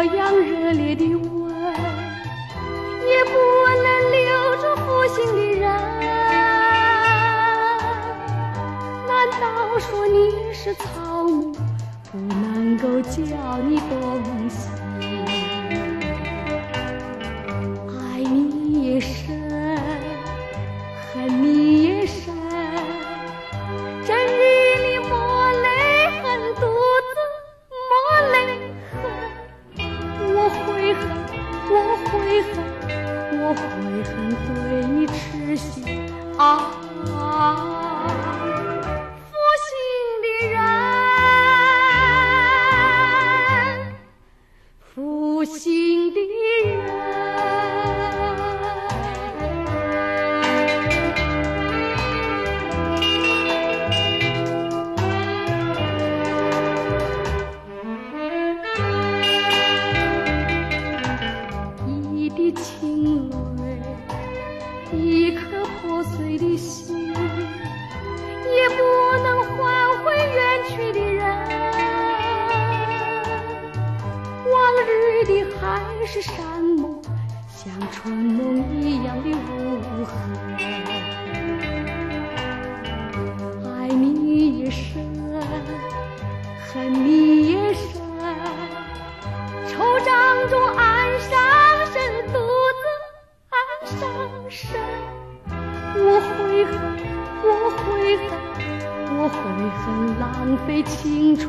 这样热烈的吻也不能留住负心的人。难道说你是草木不能够叫你动我悔恨泪，一颗破碎的心，也不能换回远去的人。往日的海誓山盟，像春梦一样的无痕。爱你也深，恨你也深。山。我悔恨，我悔恨，我悔恨浪费青春。